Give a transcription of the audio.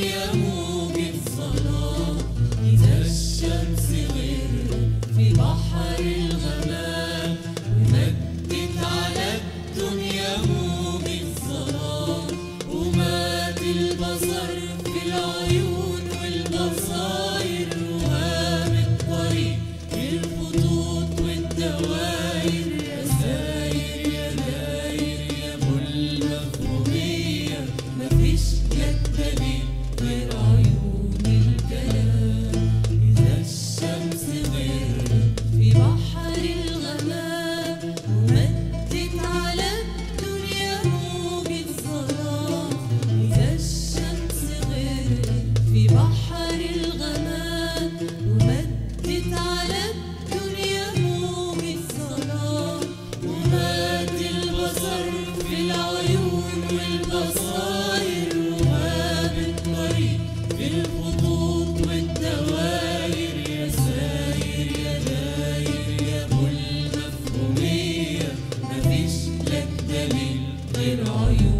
Yeah. والبصائر وباب في الخطوط والدوائر مفهومية مفيش لك دليل غير عيون